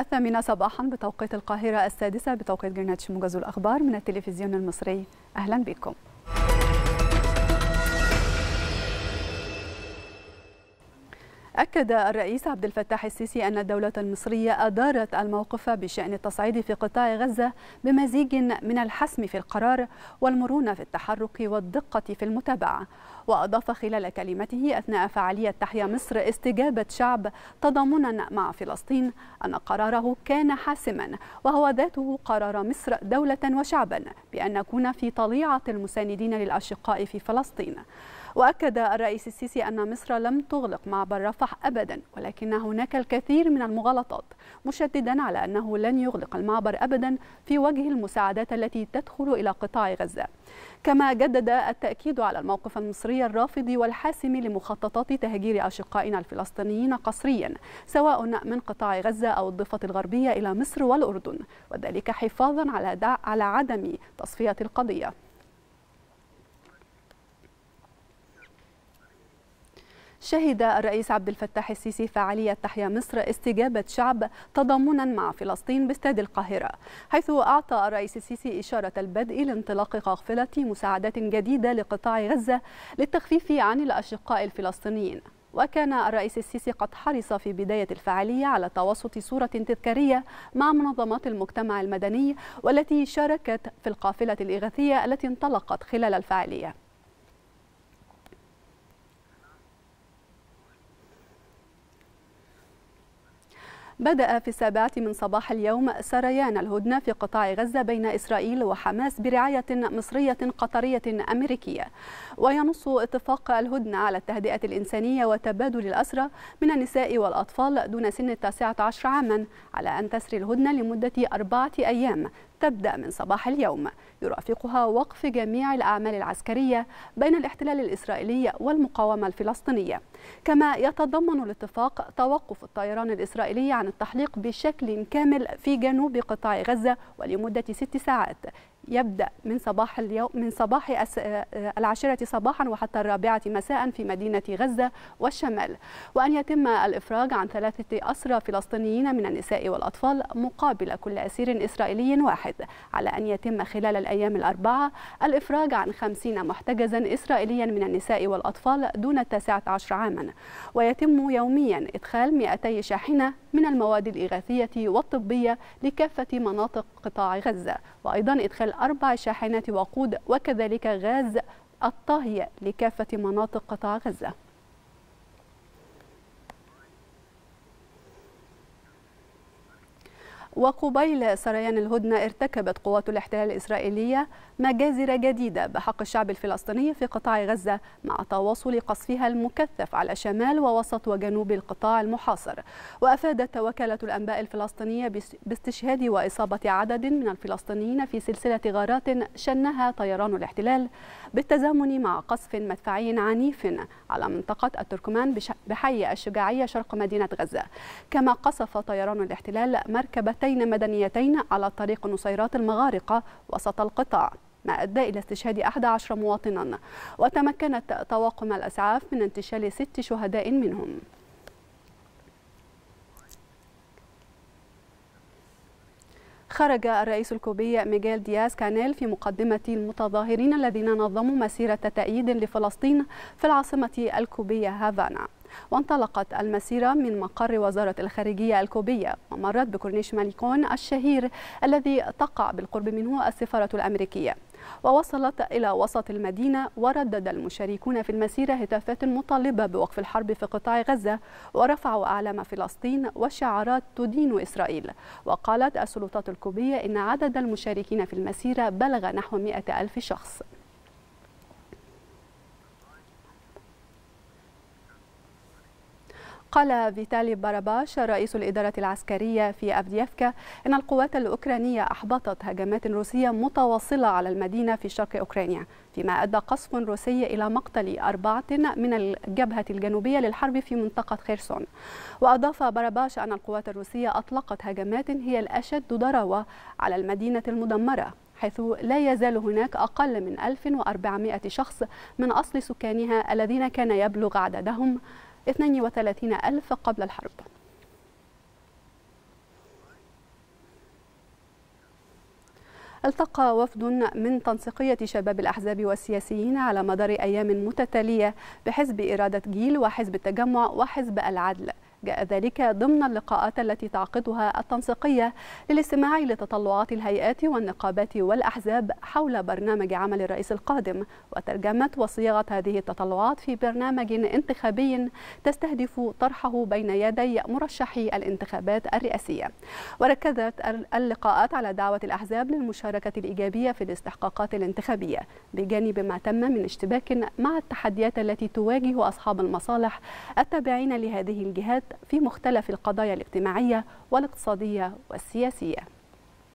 الثامنة صباحا بتوقيت القاهرة السادسة بتوقيت جرينتش موجز الأخبار من التلفزيون المصري. أهلا بكم. أكد الرئيس عبد الفتاح السيسي أن الدولة المصرية أدارت الموقف بشأن التصعيد في قطاع غزة بمزيج من الحسم في القرار والمرونة في التحرك والدقة في المتابعة. وأضاف خلال كلمته أثناء فعالية تحيا مصر استجابة شعب تضامنا مع فلسطين أن قراره كان حاسما وهو ذاته قرار مصر دولة وشعبا بأن نكون في طليعة المساندين للأشقاء في فلسطين. وأكد الرئيس السيسي أن مصر لم تغلق معبر رفح أبدا ولكن هناك الكثير من المغالطات مشددا على أنه لن يغلق المعبر أبدا في وجه المساعدات التي تدخل إلى قطاع غزة. كما جدد التأكيد على الموقف المصري الرافض والحاسم لمخططات تهجير أشقائنا الفلسطينيين قسريا سواء من قطاع غزة أو الضفة الغربية إلى مصر والأردن وذلك حفاظا على على عدم تصفية القضية. شهد الرئيس عبد الفتاح السيسي فعالية تحيا مصر استجابة شعب تضامنا مع فلسطين باستاد القاهرة حيث أعطى الرئيس السيسي إشارة البدء لانطلاق قافلة مساعدات جديدة لقطاع غزة للتخفيف عن الأشقاء الفلسطينيين. وكان الرئيس السيسي قد حرص في بداية الفعالية على توسط صورة تذكارية مع منظمات المجتمع المدني والتي شاركت في القافلة الإغاثية التي انطلقت خلال الفعالية بدأ في السابعة من صباح اليوم سريان الهدنة في قطاع غزة بين إسرائيل وحماس برعاية مصرية قطرية أمريكية. وينص اتفاق الهدنة على التهدئة الإنسانية وتبادل الأسرى من النساء والأطفال دون سن التاسعة عشر عاما على أن تسري الهدنة لمدة أربعة أيام. تبدأ من صباح اليوم. يرافقها وقف جميع الأعمال العسكرية بين الاحتلال الإسرائيلي والمقاومة الفلسطينية. كما يتضمن الاتفاق توقف الطيران الإسرائيلي عن التحليق بشكل كامل في جنوب قطاع غزة ولمدة ست ساعات. يبدأ من صباح اليوم من صباح العاشرة صباحا وحتى الرابعة مساء في مدينة غزة والشمال. وأن يتم الإفراج عن ثلاثة أسرى فلسطينيين من النساء والأطفال مقابل كل أسير إسرائيلي واحد. على أن يتم خلال الأيام الأربعة الإفراج عن خمسين محتجزا إسرائيليا من النساء والأطفال دون التاسعة عشر عاما. ويتم يوميا إدخال 200 شاحنة من المواد الإغاثية والطبية لكافة مناطق قطاع غزة. وأيضا إدخال أربع شاحنات وقود وكذلك غاز الطاهية لكافة مناطق قطاع غزة. وقبيل سريان الهدنة ارتكبت قوات الاحتلال الإسرائيلية مجازر جديدة بحق الشعب الفلسطيني في قطاع غزة مع تواصل قصفها المكثف على شمال ووسط وجنوب القطاع المحاصر. وأفادت وكالة الأنباء الفلسطينية باستشهاد وإصابة عدد من الفلسطينيين في سلسلة غارات شنها طيران الاحتلال بالتزامن مع قصف مدفعي عنيف على منطقة التركمان بحي الشجاعية شرق مدينة غزة. كما قصف طيران الاحتلال مركبتين مدنيتين على طريق نصيرات المغارقة وسط القطاع ما أدى إلى استشهاد 11 مواطنا وتمكنت طواقم الأسعاف من انتشال ست شهداء منهم. خرج الرئيس الكوبي ميغيل دياز كانيل في مقدمة المتظاهرين الذين نظموا مسيرة تأييد لفلسطين في العاصمة الكوبية هافانا. وانطلقت المسيرة من مقر وزارة الخارجية الكوبية ومرت بكورنيش ماليكون الشهير الذي تقع بالقرب منه السفارة الأمريكية. ووصلت إلى وسط المدينة وردد المشاركون في المسيرة هتافات مطالبة بوقف الحرب في قطاع غزة ورفعوا أعلام فلسطين وشعارات تدين إسرائيل. وقالت السلطات الكوبية إن عدد المشاركين في المسيرة بلغ نحو 100 ألف شخص. قال فيتالي باراباش رئيس الإدارة العسكرية في أفديفكا إن القوات الأوكرانية أحبطت هجمات روسية متواصلة على المدينة في شرق أوكرانيا فيما أدى قصف روسي إلى مقتل أربعة من الجبهة الجنوبية للحرب في منطقة خيرسون. وأضاف باراباش أن القوات الروسية أطلقت هجمات هي الأشد ضراوة على المدينة المدمرة حيث لا يزال هناك أقل من 1400 شخص من أصل سكانها الذين كان يبلغ عددهم 32 ألف قبل الحرب. التقى وفد من تنسيقية شباب الأحزاب والسياسيين على مدار أيام متتالية بحزب إرادة جيل وحزب التجمع وحزب العدل. جاء ذلك ضمن اللقاءات التي تعقدها التنسيقية للاستماع لتطلعات الهيئات والنقابات والأحزاب حول برنامج عمل الرئيس القادم وترجمة وصياغة هذه التطلعات في برنامج انتخابي تستهدف طرحه بين يدي مرشحي الانتخابات الرئاسية. وركزت اللقاءات على دعوة الأحزاب للمشاركة الإيجابية في الاستحقاقات الانتخابية بجانب ما تم من اشتباك مع التحديات التي تواجه أصحاب المصالح التابعين لهذه الجهات في مختلف القضايا الاجتماعية والاقتصادية والسياسية.